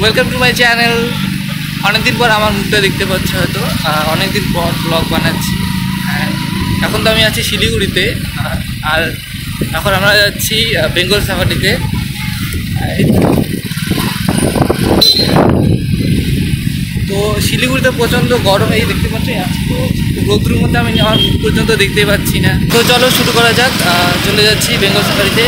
Welcome to my channel অনেকদিন পর আমার মুখটা দেখতে পাচ্ছ হয়তো। অনেকদিন পর ব্লগ বানাচ্ছি। এখন তো আমি আছি শিলিগুড়িতে। আর এখন আমরা যাচ্ছি বেঙ্গল সাফারিতে তো শিলিগুড়িতে প্রচণ্ড গরম, এই দেখতে পাচ্ছি এত রোদ্রুর মধ্যে আমি আমার মুখ পর্যন্ত দেখতে পাচ্ছি না। তো চলো শুরু করা যাক। চলে যাচ্ছি বেঙ্গল সাফারিতে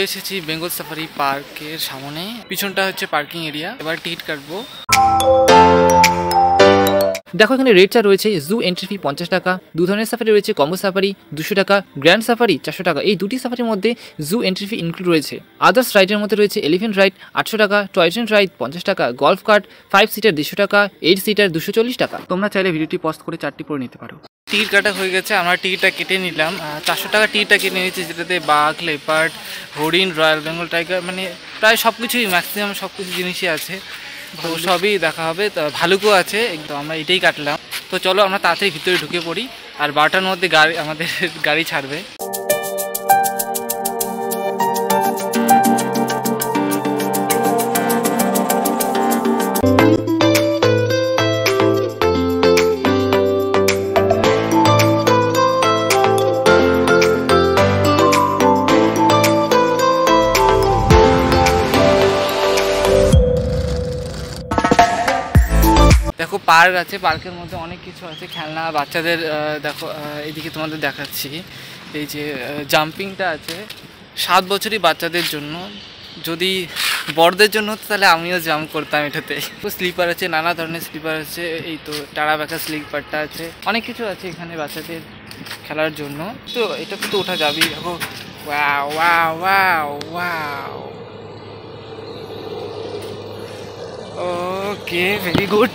চলে এসেছি বেঙ্গল সাফারি পার্কের সামনে। পিছনটা হচ্ছে পার্কিং এরিয়া। এবার টিকিট কাটবো। দেখো, এখানে রেট চার রয়েছে জু এন্ট্রি ফি পঞ্চাশ টাকা, দু ধরনের সাফারি রয়েছে কম্বো সাফারি দুশো টাকা গ্র্যান্ড সাফারি চারশো টাকা। এই দুটি সাফারির মধ্যে জু এন্ট্রি ফি ইনক্লুড রয়েছে। আদার্স রাইডের মধ্যে রয়েছে এলিফেন্ট রাইড আটশো টাকা টয় ট্রেন রাইড পঞ্চাশ টাকা গল্ফ কার্ট ফাইভ সিটার দেড়শো টাকা এইট সিটার দুশো চল্লিশ টাকা। তোমরা চাইলে ভিডিওটি পস্ট করে চারটি পরে নিতে পারো। টিকিট কাটা হয়ে গেছে আমরা টিকিটটা কেটে নিলাম। চারশো টাকা টিকিটটা কেটে নিয়েছি যেটাতে বাঘ লেপার্ড হরিণ রয়্যাল বেঙ্গল টাইগার মানে প্রায় সব কিছুই ম্যাক্সিমাম সব কিছু জিনিসই আছে। তো সবই দেখা হবে তো ভালুকও আছে একদম আমরা এটাই কাটলাম। তো চলো আমরা তাড়াতাড়ি ভিতরে ঢুকে পড়ি আর বারোটার মধ্যে গাড়ি আমাদের গাড়ি ছাড়বে। দেখো, পার্ক আছে, পার্কের মধ্যে অনেক কিছু আছে, খেলনা, বাচ্চাদের দেখো এদিকে তোমাদের দেখাচ্ছি। এই যে জাম্পিংটা আছে, সাত বছরই বাচ্চাদের জন্য। যদি বড়দের জন্য হতো, তাহলে আমিও জাম্প করতাম এটাতে। স্লিপার আছে, নানা ধরনের স্লিপার আছে, এই তো টাড়া ব্যাকা স্লিপারটা আছে। অনেক কিছু আছে এখানে বাচ্চাদের খেলার জন্য। তো এটা তো ওঠা যাবেই, দেখো। Wow wow wow wow okay very good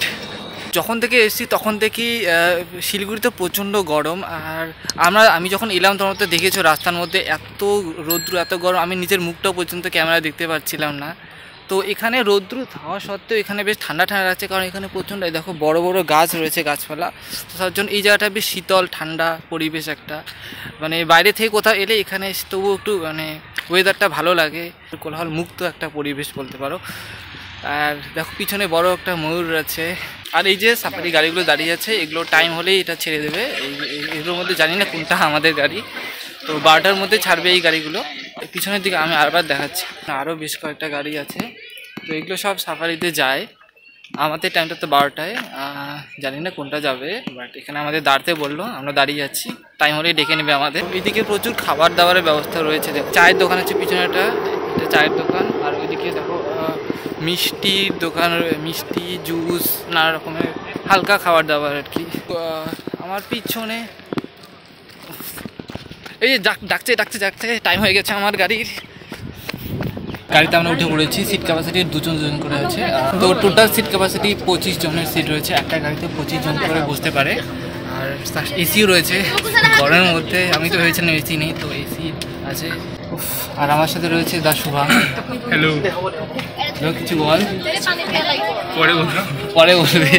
যখন থেকে এসেছি তখন আহ, শিলিগুড়িতে প্রচণ্ড গরম। আর আমরা আমি যখন এলাম তখন তো দেখেছ রাস্তার মধ্যে এত রৌদ্র এত গরম আমি নিজের মুখটাও পর্যন্ত ক্যামেরা দেখতে পাচ্ছিলাম না। তো এখানে রৌদ্র হওয়া সত্ত্বেও এখানে বেশ ঠান্ডা ঠান্ডা আছে কারণ এখানে প্রচণ্ড দেখো বড় বড় গাছ রয়েছে গাছপালা। তো তার জন্য এই জায়গাটা বেশ শীতল ঠান্ডা পরিবেশ একটা। মানে বাইরে থেকে কোথাও এলে এখানে তবুও একটু মানে ওয়েদারটা ভালো লাগে। কোলাহল মুক্ত একটা পরিবেশ বলতে পারো। আর দেখো, পিছনে বড় একটা ময়ূর আছে। আর এই যে সাফারি গাড়িগুলো দাঁড়িয়ে আছে, এগুলো টাইম হলেই এটা ছেড়ে দেবে। এগুলোর মধ্যে জানি না কোনটা আমাদের গাড়ি। তো বারোটার মধ্যে ছাড়বে এই গাড়িগুলো। পিছনের দিকে আমি আরবার দেখাচ্ছি। আরও বেশ কয়েকটা গাড়ি আছে। তো এগুলো সব সাফারিতে যায়। আমাদের টাইমটা তো বারোটায়। জানি না কোনটা যাবে বাট এখানে আমাদের দাঁড়তে বলল, আমরা দাঁড়িয়ে যাচ্ছি টাইম হলেই ডেকে নেবে আমাদের। এদিকে প্রচুর খাবার দাবারের ব্যবস্থা রয়েছে। চায়ের দোকান আছে পিছনেটা এটা চায়ের দোকান। আর ওইদিকে দেখো মিষ্টির দোকান, মিষ্টি জুস, নানা রকমের হালকা খাবার দাবার আর কি। আমার পিছনে, এই যে ডাক- ডাকছে ডাকছে ডাকছে টাইম হয়ে গেছে আমার গাড়ির। গাড়িতে আমরা উঠে পড়েছি সিট ক্যাপাসিটি দুজন দুজন করে আছে। তো টোটাল সিট ক্যাপাসিটি পঁচিশ জনের সিট রয়েছে। একটা গাড়িতে পঁচিশ জন করে বসতে পারে। আর এসিও রয়েছে। গরমের মধ্যে, আমি তো ভেবেছিলাম এসি নেই, তো এসি আছে। আর আমার সাথে রয়েছে দা শুভাং। হ্যালো কিছু বল পরে বলব। পরে বলবে।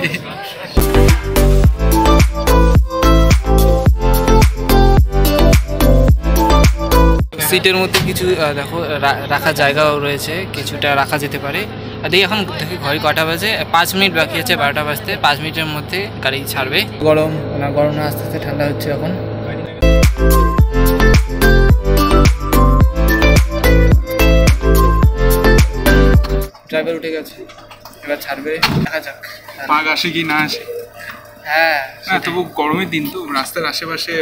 সিটের মধ্যে কিছু দেখো রাখার জায়গাও রয়েছে কিছুটা রাখা যেতে পারে। আর দেখি এখন দেখি ঘড়ি কটা বাজে। পাঁচ মিনিট বাকি আছে বারোটা বাজতে। পাঁচ মিনিটের মধ্যে গাড়ি ছাড়বে। গরম না গরম না আস্তে আস্তে ঠান্ডা হচ্ছে এখন। ড্রাইভার উঠে গেছে। এবার ছাড়বে দেখা যাক। পাক আসে কি না আসে? হ্যাঁ না তবু গরমের দিন তো রাস্তার আশেপাশে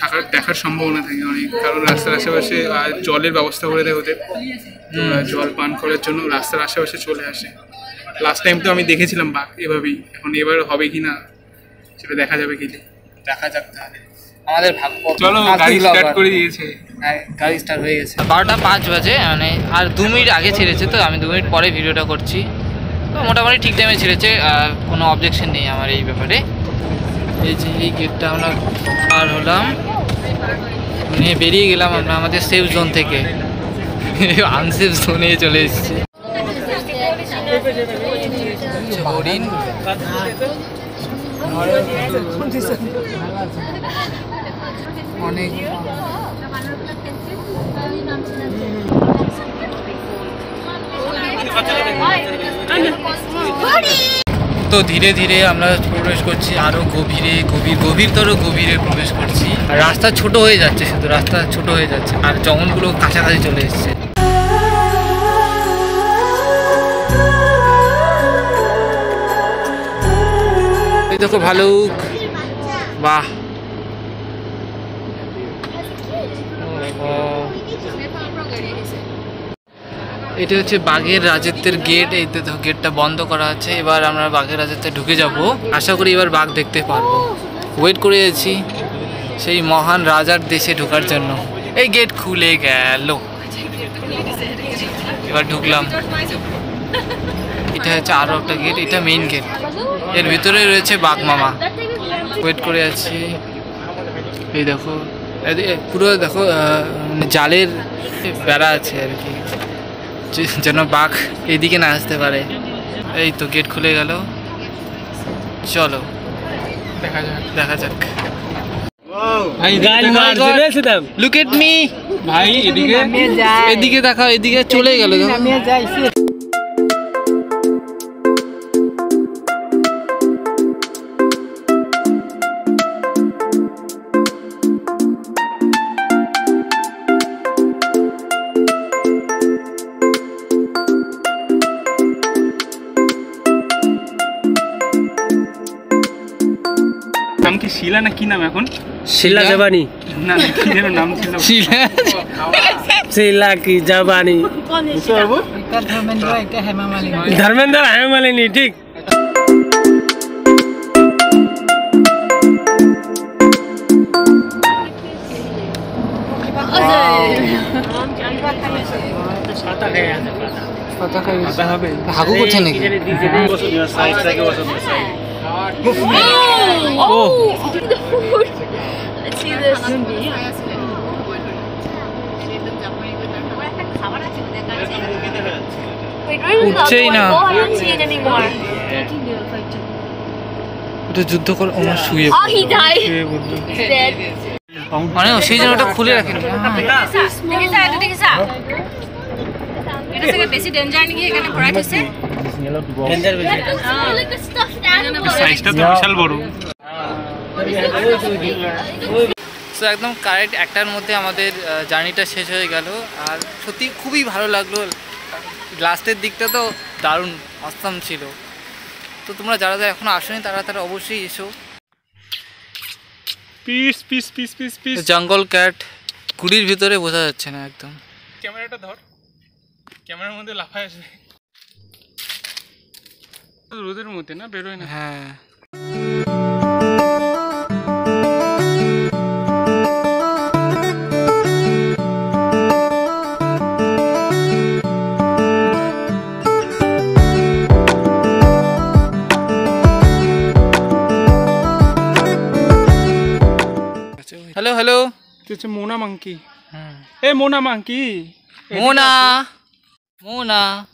থাকার দেখার সম্ভাবনা থাকে অনেক। কারণ রাস্তার আশেপাশে জলের ব্যবস্থা করে দেয় ওদের। জল পান করার জন্য রাস্তার আশেপাশে চলে আসে। লাস্ট টাইম তো আমি দেখেছিলাম বাঘ এভাবেই। এখন এবার হবে কি না সেটা দেখা যাবে কি দেখা যাক তাহলে। আমাদের ভাগ্য চলো ভাগ্য গাড়ি দিল স্টার্ট করে দিয়েছে। হ্যাঁ গাড়ি স্টার্ট হয়ে গেছে। বারোটা পাঁচ বাজে মানে আর দু মিনিট আগে ছেড়েছে তো আমি দু মিনিট পরে ভিডিওটা করছি। তো মোটামুটি ঠিক টাইমে ছেড়েছে আর কোনো অবজেকশন নেই আমার এই ব্যাপারে। এই যে এই গেটটা আমরা পার হলাম। নিয়ে বেরিয়ে গেলাম আমরা আমাদের সেফ জোন থেকে। আনসেফ জোনে চলে এসেছি। হরিণ। অনেক। তো ধীরে ধীরে আমরা প্রবেশ করছি আরও গভীরে, গভীর, গভীরতর গভীরে প্রবেশ করছি। আর রাস্তা ছোট হয়ে যাচ্ছে শুধু, রাস্তা ছোট হয়ে যাচ্ছে। আর জঙ্গলগুলো কাছাকাছি চলে এসছে। দেখো ভালুক। বাহ। এটা হচ্ছে বাঘের রাজত্বের গেট এই তো গেটটা বন্ধ করা আছে। এবার আমরা বাঘের রাজত্বে ঢুকে যাব। আশা করি এবার বাঘ দেখতে পারব। ওয়েট করে আছি সেই মহান রাজার দেশে ঢোকার জন্য। এই গেট খুলে গেল। এবার ঢুকলাম। এটা হচ্ছে আরও একটা গেট এটা মেইন গেটের ভিতরে রয়েছে বাঘ মামা। ওয়েট করে আছি। এই দেখো। পুরো দেখো মানে জালের বেড়া আছে আর কি। যেন বাঘ এদিকে না আসতে পারে। এই তো গেট খুলে গেল। চলো দেখা যাক দেখা যাক। ভাই লুক এট মি ভাই এদিকে? এদিকে দেখাও এদিকে চলে গেল শিলা না কি নাম এখন? শিলা জবানি। না কি যেন নাম ছিল। শিলা- শিলা কি জবানি? ধর্মেন্দ্র হেমালিনী ঠিক। হাগু করছে নাকি? ও Let's see this. Wait, where is the other না। one? Oh, I don't see it anymore. যুদ্ধ করে ওমা শুয়ে Oh. মানে সেই জন্য ওটা খুলে রাখেনি দেখিছা এইটো দেখিছা এটা চাগে সেইকাৰণে ভৰাই থৈছে Oh, like the stuffed animal. সাইজটা তো বিশাল বড়। তো একদম কারেক্ট একটার মধ্যে আমাদের জার্নিটা শেষ হয়ে গেল। আর সত্যি খুবই ভালো লাগল। লাস্টের দিকটা তো দারুণ অস্তম ছিল। তো তোমরা যারা যারা এখনও আসোনি তারা তারা অবশ্যই এসো। Piece piece piece piece piece জঙ্গল ক্যাট কুড়ির ভিতরে বোঝা যাচ্ছে না একদম। ক্যামেরাটা ধর। ক্যামেরার মধ্যে লাফায় আসবে। রোদের মধ্যে না বেরোয় না? হ্যাঁ। Hello hello. হচ্ছে মোনা মাংকি? এ মোনা মাংকি। মোনা। মোনা।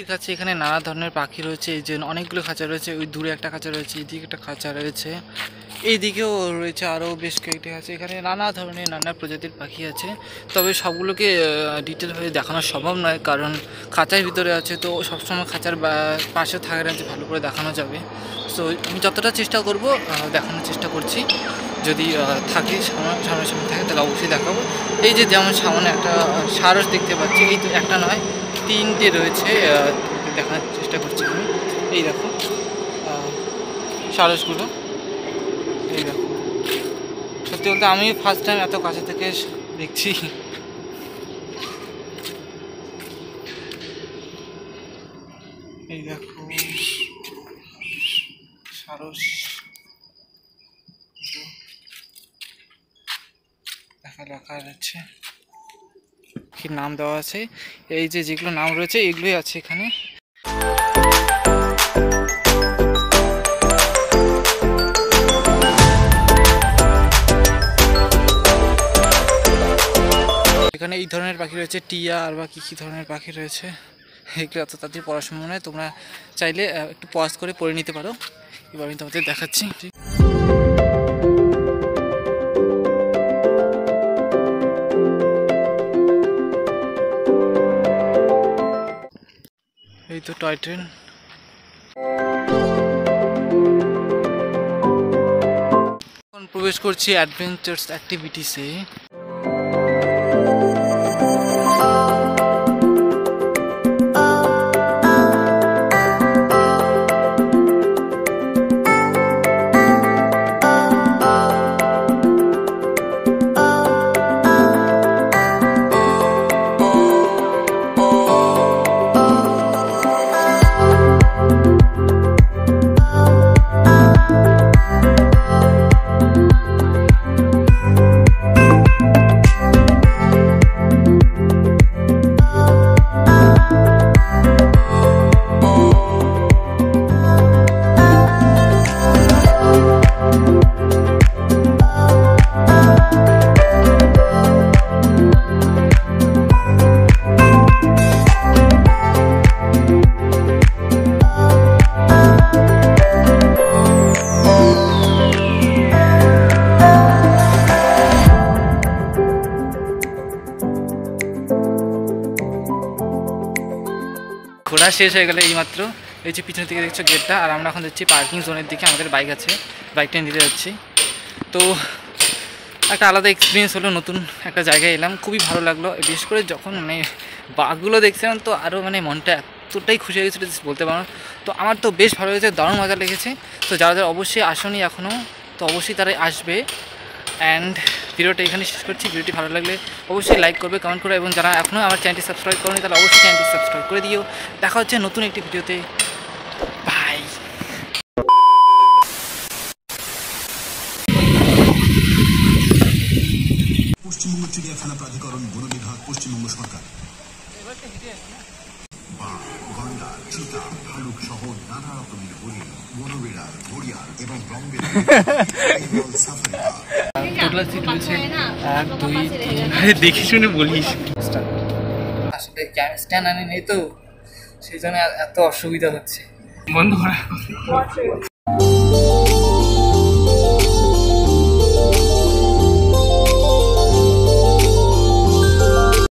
পাখির কাছে এখানে নানা ধরনের পাখি রয়েছে। এই যে অনেকগুলো খাঁচা রয়েছে, ওই দূরে একটা খাঁচা রয়েছে এইদিকে একটা খাঁচা রয়েছে। এইদিকেও রয়েছে আরও বেশ কয়েকটি আছে এখানে নানা ধরনের নানা প্রজাতির পাখি আছে। তবে সবগুলোকে ডিটেল হয়ে দেখানো সম্ভব নয়, কারণ খাঁচার ভিতরে আছে তো সবসময় খাঁচার পাশে থাকার আছে ভালো করে দেখানো যাবে। সো আমি যতটা চেষ্টা করব দেখানোর চেষ্টা করছি। যদি থাকে সামনে সামনে থাকে, তাহলে অবশ্যই দেখাবো। এই যে যেমন সামনে একটা সারস দেখতে পাচ্ছি, এই তো একটা নয় তিনটে রয়েছে আহ, দেখানোর চেষ্টা করছি আমি। এই দেখো সারসগুলো এই সারসগুলো সত্যি বলতে আমি ফার্স্ট টাইম এত কাছে থেকে দেখছি। এই দেখো সারস দেখা লেখা যাচ্ছে। কি নাম দেওয়া আছে? এই যে যেগুলো নাম রয়েছে, এগুলোই আছে এখানে। এখানে এই ধরনের পাখি রয়েছে, টিয়া আর বা কী কী ধরনের পাখি রয়েছে। এগুলো এত তাদের সম্ভব নয় তোমরা চাইলে একটু পজ করে পড়ে নিতে পারো। এবার আমি তোমাদের দেখাচ্ছি। তো টয় প্রবেশ করছি অ্যাডভেঞ্চার্স অ্যাক্টিভিটিসে ঘোরা শেষ হয়ে গেলে এইমাত্র এই যে পিছনের দিকে দেখছ গেটটা আর আমরা এখন যাচ্ছি পার্কিং জোনের দিকে, আমাদের বাইক আছে। বাইকটা নিতে যাচ্ছি। তো একটা আলাদা এক্সপিরিয়েন্স হলো, নতুন একটা জায়গায় এলাম। খুবই ভালো লাগল। বিশেষ করে যখন মানে বাঘগুলো দেখছিলাম, তো আরও মানে মনটা এতটাই খুশি হয়ে গেছিল বলতে পারো তো আমার তো বেশ ভালো লেগেছে, দারুণ মজা লেগেছে। তো যারা যারা অবশ্যই আসনি এখনও তো অবশ্যই তারাই আসবে। অ্যান্ড ভিডিওটা এখানে শেষ করছি। ভিডিওটি ভালো লাগলে অবশ্যই লাইক করবে কমেন্ট করবে এবং যারা এখনও আমার চ্যানেলটি সাবস্ক্রাইব করেনি তাহলে অবশ্যই চ্যানেলটি সাবস্ক্রাইব করে দিও। দেখা হচ্ছে নতুন একটি ভিডিওতে। বাই পশ্চিমবঙ্গ চিড়িয়াখানা প্রাধিকরণ বন বিভাগ পশ্চিমবঙ্গ সরকার। বাঘ গন্ডার চিতা ভালুক সহ নানা রকমের হরিণ বনবিড়াল ঘড়িয়াল এবং সাফারি টোটাল সিট রয়েছে। এক দুই তিন। দেখে শুনে বলিস। আসলে স্ট্যান্ড আনি নেই তো সেই জন্য এত অসুবিধা হচ্ছে। বন্ধ করা।